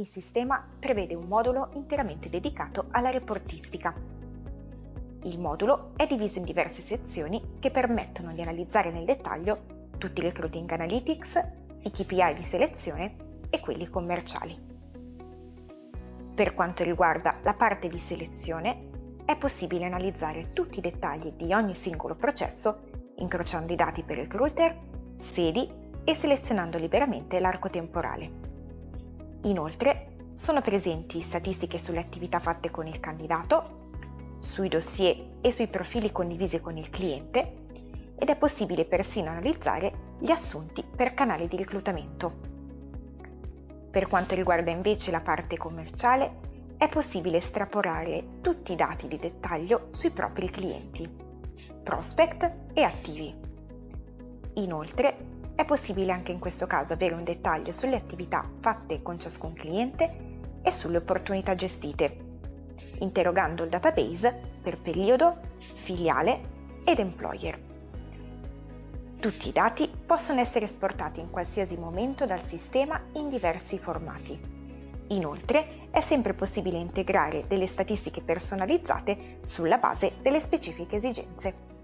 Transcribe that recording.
Il sistema prevede un modulo interamente dedicato alla reportistica. Il modulo è diviso in diverse sezioni che permettono di analizzare nel dettaglio tutti i recruiting analytics, i KPI di selezione e quelli commerciali. Per quanto riguarda la parte di selezione, è possibile analizzare tutti i dettagli di ogni singolo processo, incrociando i dati per recruiter, sedi e selezionando liberamente l'arco temporale. Inoltre sono presenti statistiche sulle attività fatte con il candidato, sui dossier e sui profili condivisi con il cliente ed è possibile persino analizzare gli assunti per canale di reclutamento. Per quanto riguarda invece la parte commerciale, è possibile estrapolare tutti i dati di dettaglio sui propri clienti, prospect e attivi. Inoltre è possibile anche in questo caso avere un dettaglio sulle attività fatte con ciascun cliente e sulle opportunità gestite, interrogando il database per periodo, filiale ed employer. Tutti i dati possono essere esportati in qualsiasi momento dal sistema in diversi formati. Inoltre è sempre possibile integrare delle statistiche personalizzate sulla base delle specifiche esigenze.